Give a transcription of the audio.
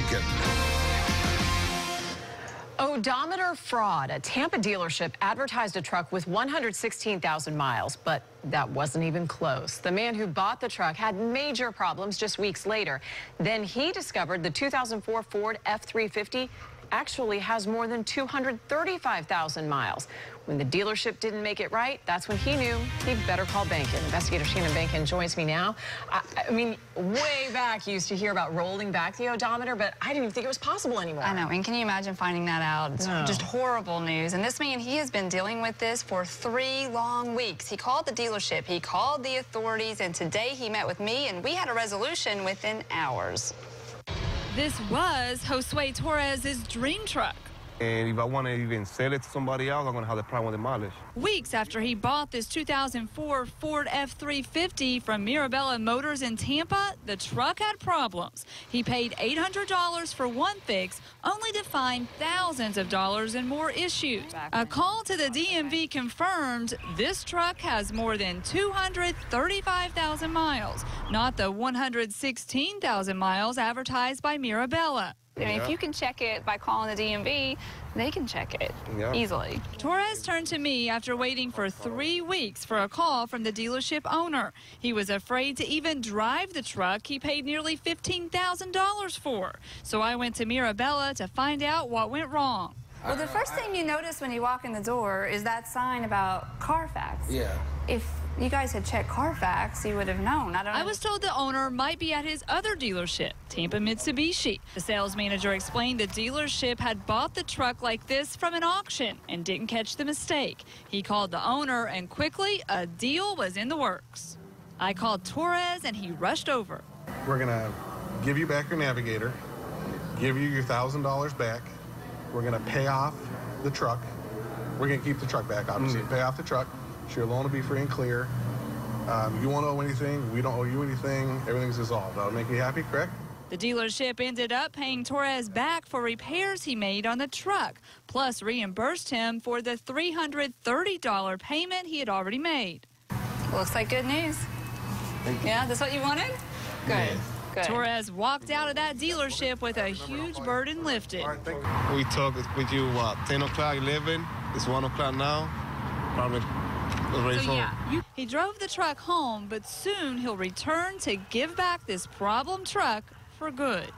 Behnken. Odometer fraud. A Tampa dealership advertised a truck with 116,000 miles, but that wasn't even close. The man who bought the truck had major problems just weeks later. Then he discovered the 2004 Ford F-350 actually has more than 235,000 miles. When the dealership didn't make it right, that's when he knew he'd better call Behnken. Investigator Shannon Behnken joins me now. I, I, mean, way back you used to hear about rolling back the odometer, but I didn't even think it was possible anymore. I know, and can you imagine finding that out? It's no. just horrible news. And this man, he has been dealing with this for three long weeks. He called the dealership, he called the authorities, and today he met with me, and we had a resolution within hours. This was Josue Torres' dream truck. And if I want to even sell it to somebody else, I'm going to have the problem demolished. Weeks after he bought this 2004 Ford F-350 from Mirabella Motors in Tampa, the truck had problems. He paid $800 for one fix, only to find thousands of dollars in more issues. A call to the DMV confirmed this truck has more than 235,000 miles, not the 116,000 miles advertised by Mirabella. I mean, yeah. if you can check it by calling the DMV, they can check it yeah. easily. Torres turned to me after waiting for three weeks for a call from the dealership owner. He was afraid to even drive the truck he paid nearly $15,000 for. So I went to Mirabella to find out what went wrong. Well, the first thing you notice when you walk in the door is that sign about Carfax. Yeah. If you guys had checked Carfax, you would have known. I don't. I was told the owner might be at his other dealership, Tampa Mitsubishi. The sales manager explained the dealership had bought the truck like this from an auction and didn't catch the mistake. He called the owner, and quickly a deal was in the works. I called Torres, and he rushed over. We're gonna give you back your navigator, give you your thousand dollars back. We're gonna pay off the truck. We're gonna keep the truck back, obviously. Mm -hmm. Pay off the truck your loan will be free and clear. Um, you won't owe anything. We don't owe you anything. Everything's dissolved. That'll make you happy, correct? The dealership ended up paying Torres back for repairs he made on the truck, plus reimbursed him for the $330 payment he had already made. Looks like good news. Yeah, that's what you wanted? Good. Good. Torres walked out of that dealership with a huge burden lifted. We talked with you, what, 10 o'clock, 11? It's 1 o'clock now. Probably so, yeah, he drove the truck home, but soon he'll return to give back this problem truck for good.